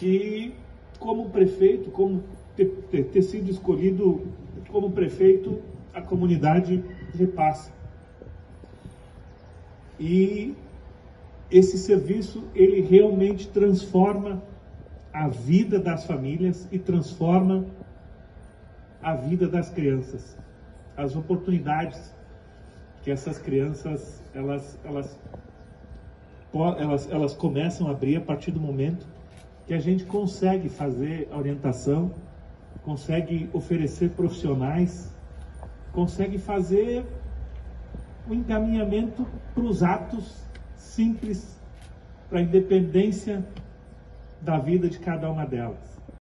que, como prefeito, como ter, ter, ter sido escolhido como prefeito, a comunidade repassa. E esse serviço ele realmente transforma a vida das famílias e transforma a vida das crianças. As oportunidades que essas crianças elas elas elas, elas começam a abrir a partir do momento que a gente consegue fazer orientação, consegue oferecer profissionais, consegue fazer o encaminhamento para os atos simples, para a independência da vida de cada uma delas.